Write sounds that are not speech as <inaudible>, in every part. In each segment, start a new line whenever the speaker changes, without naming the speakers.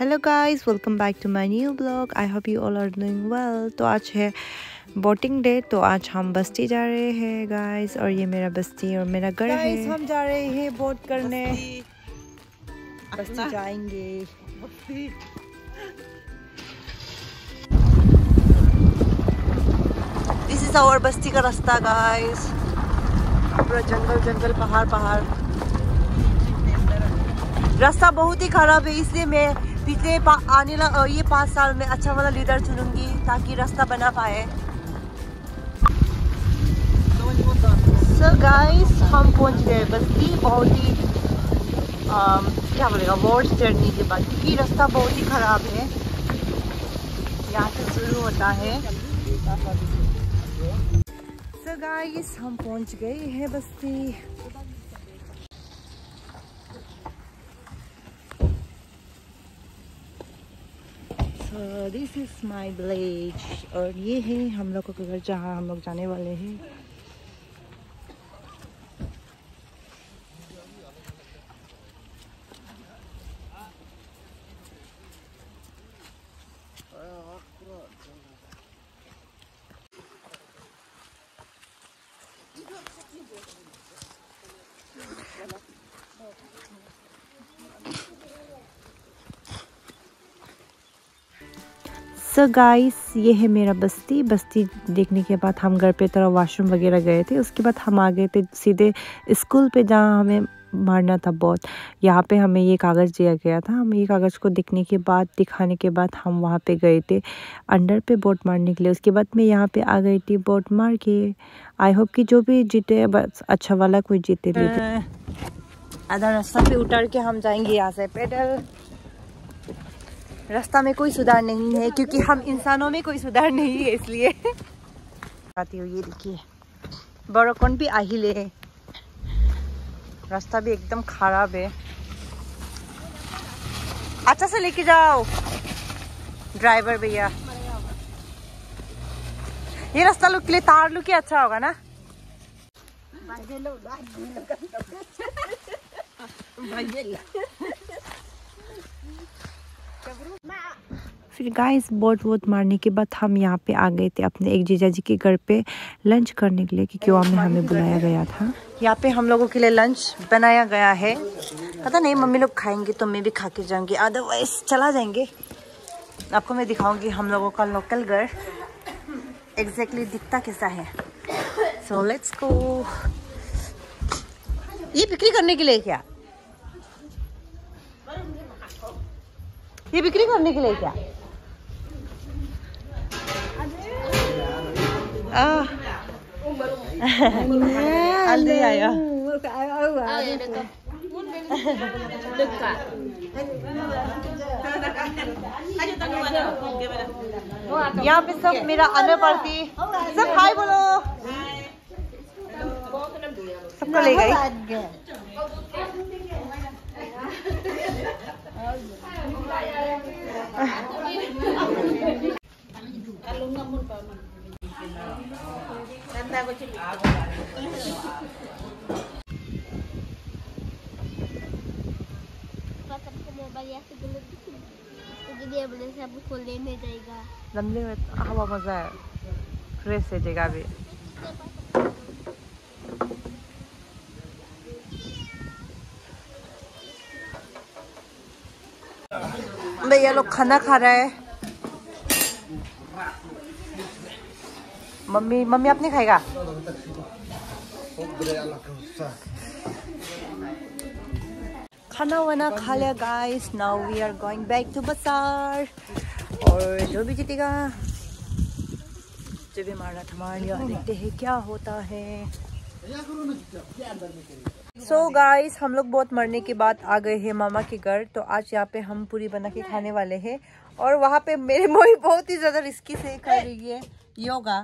Hello guys welcome back to my new blog I hope you all are doing well तो आज है boating day तो आज हम बस्ती जा रहे हैं गाइस और ये मेरा बस्ती और मेरा घर है। हम जा रहे हैं बोट करने। बस्ती। जाएँगे। दिस इज़ आवर बस्ती का रास्ता गाइस पूरा जंगल जंगल पहाड़ पहाड़। रास्ता बहुत ही खराब है इसलिए मैं पिछले पा, आने ला, ये पाँच साल में अच्छा वाला लीडर चुनूँगी ताकि रास्ता बना पाए। सो so गाइस हम पहुँच गए बस्ती बहुत ही क्या बोलेगा वर्स्ट जर्नी के बाद क्योंकि रास्ता बहुत ही ख़राब है। यहाँ से शुरू होता है। सो so गाइस हम पहुँच गए हैं बस्ती। दिस इज़ माई विलेज और ये है हम लोगों का घर जहाँ हम लोग जाने वाले हैं। सो गाइस ये है मेरा बस्ती। बस्ती देखने के बाद हम घर पे तरह वॉशरूम वगैरह गए थे। उसके बाद हम आ गए थे सीधे स्कूल पे जहाँ हमें मारना था बहुत। यहाँ पे हमें ये कागज़ दिया गया था। हम ये कागज़ को देखने के बाद, दिखाने के बाद हम वहाँ पे गए थे अंडर पे बोट मारने के लिए। उसके बाद मैं यहाँ पे आ गई थी बोट मार के। आई होप कि जो भी जीते, बस अच्छा वाला कोई जीते लेते आधा रास्ता पे उतर के हम जाएँगे यहाँ से। पैदल। रास्ता में कोई सुधार नहीं है क्योंकि हम इंसानों में कोई सुधार नहीं है इसलिए। आती हूँ ये देखिए बड़कन भी आ ही ले रास्ता भी एकदम खराब है। अच्छा से लेके जाओ। ड्राइवर भैया। ये रास्ता लोग के लिए तार लो के अच्छा होगा ना? <laughs> फिर गाइस बोट वोट मारने के बाद हम यहाँ पे आ गए थे अपने एक जीजा जी के घर पे लंच करने के लिए क्योंकि वहाँ में हमें बुलाया गया था। यहाँ पे हम लोगों के लिए लंच बनाया गया है। पता नहीं, मम्मी लोग खाएँगे तो मैं भी खा के जाऊँगी। अदरवाइज़ चला जाएँगे। आपको मैं दिखाऊँगी हम लोगों का लोकल घर। एग्जैक्टली दिखता कैसा है। सो लेट्स गो ये बिक्री करने के लिए क्या? ये बिक्री करने के लिए क्या. यहाँ पे सब मेरा अन्न पड़ती सब हाय बोलो। सबको ले गई। <laughs>
जाएगा
लंबे में हवा मज़ा है। फ्रेश है जगह भी। भैया लोग खाना खा रहा है। मम्मी मम्मी अपने खाएगा? खाना वाना खा लिया guys now we are going back to बाज़ार और जो भी जीतेगा। जो भी मारना था मार लिया देखते हैं क्या होता है। सो so गाइस हम लोग बहुत मरने के बाद आ गए हैं मामा के घर। तो आज यहाँ पे हम पूरी बना के खाने वाले हैं। और वहाँ पे मेरे मोई बहुत ही ज़्यादा रिस्की से कर रही है योगा,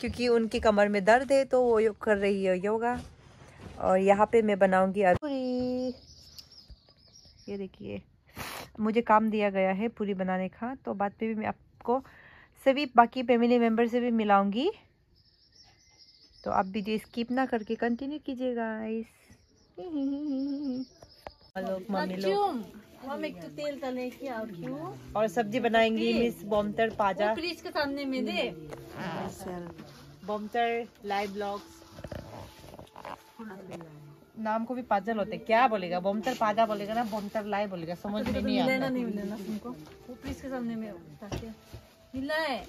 क्योंकि उनकी कमर में दर्द है तो वो कर रही है योगा। और यहाँ पे मैं बनाऊँगी पूरी। ये देखिए, मुझे काम दिया गया है पूरी बनाने का। तो बाद में भी मैं आपको सभी बाकी फैमिली मेंबर से भी मिलाऊँगी। तो आप वीडियो स्किप ना करके कंटिन्यू कीजिएगा लोग मम्मी लोग।
हम एक तो तेल तले की
और सब्ज़ी बनाएँगी मिस बॉम्टर पाजा।
फ्रिज के सामने में दे।
बॉम्टर लाइव ब्लॉग्स। नाम को भी पाजल होते क्या बोलेगा? बॉम्टर पाजा बोलेगा ना बॉम्टर लाइव बोलेगा समझ में नहीं
मिलेना
आता
नहीं मिलेना तुमको। वो फ्रिज के सामने में ताकि मिला है।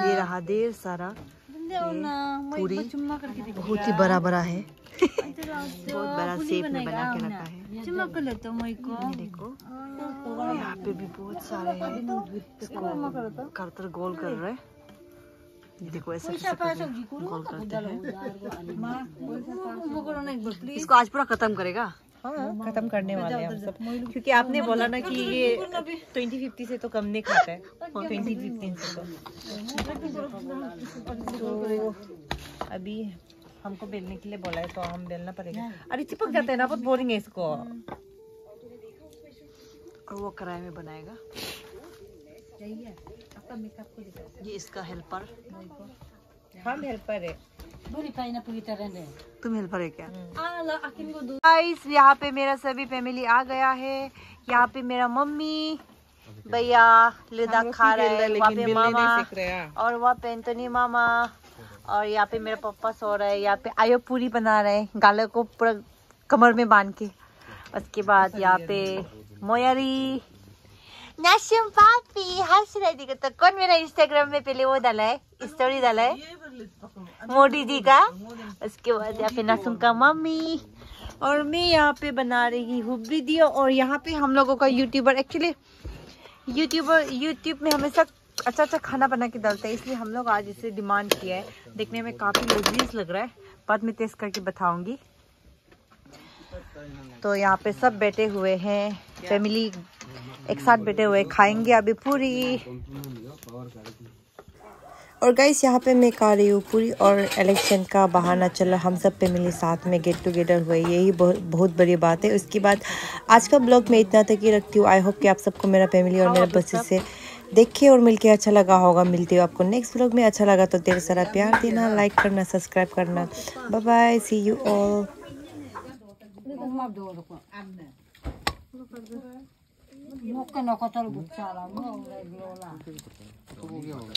ये रहा देर सारा।
देखो
बहुत ही बड़ा बड़ा है। बहुत बड़ा शेप में बना के रखा है।
चुम्मा कर लेते हो को
देखो। यहाँ पे भी बहुत सारे हैं।
चुम्मा तो
करतर गोल कर रहे हैं। ये देखो ऐसे गोल करते हैं। इसको आज पूरा खत्म करेगा। हाँ खत्म करने वाले हैं हम सब। क्योंकि आपने बोला ना कि ये ट्वेंटी फिफ्टी से तो कम नहीं खाता है। ट्वेंटी फिफ्टीन से तो। तो अभी हमको बेलने के लिए बोला है तो हम बेलना पड़ेगा। अरे चिपक जाता है ना बहुत बोरिंग है इसको। और वो कढ़ाई में बनाएगा।
आपका मेकअप को
ये इसका हेल्पर
हम हेल्पर है। पूरी पाइना पूरी तरह ने
तुम हेल्पर है क्या?
आ ला आकिन को दो।
गाइस यहाँ पे मेरा सभी फैमिली आ गया है। यहाँ पे मेरा मम्मी भैया लिदा खा रहे हैं वहाँ पे मामा और वहाँ पे एंटोनी मामा और यहाँ पे मेरा पापा सो रहे हैं। यहाँ पे आयो पूरी बना रहे हैं गाले को पूरा कमर में बाँध के। उसके बाद यहाँ पे मोयारी नाशुम पापी रहे थी तो कौन मेरा इंस्टाग्राम में पहले वो डाला है? स्टोरी डाला है? मोदी जी का? उसके बाद यहाँ पे नासुम का मम्मी। और मैं यहाँ पे बना रही हूँ वीडियो और यहाँ पे हम लोगों का यूट्यूबर एक्चुअली यूट्यूबर यूट्यूब में हमेशा अच्छा अच्छा खाना बना के डालते हैं इसलिए हम लोग आज इसे डिमांड किया है। देखने में काफ़ी लजीज लग रहा है। बाद में टेस्ट करके बताऊँगी। तो यहाँ पे सब बैठे हुए हैं फैमिली एक साथ बैठे हुए खाएँगे अभी पूरी। और गाइस यहाँ पे मैं खा रही हूँ पूरी और इलेक्शन का बहाना चला हम सब फैमिली साथ में गेट टुगेदर हुए यही बहुत बहुत बड़ी बात है। उसके बाद आज का ब्लॉग मैं इतना तक ही रखती हूँ। आई होप कि आप सबको मेरा फैमिली और मेरा बच्चे से देखे और मिलके अच्छा लगा होगा। मिलती हूँ आपको नेक्स्ट ब्लॉग में। अच्छा लगा तो ढेर सारा प्यार देना लाइक करना सब्सक्राइब करना। Bye bye see you all
mab doğru ko. Anne. Mukka nokatar bukçala mı? Lola. Çok iyi oldu.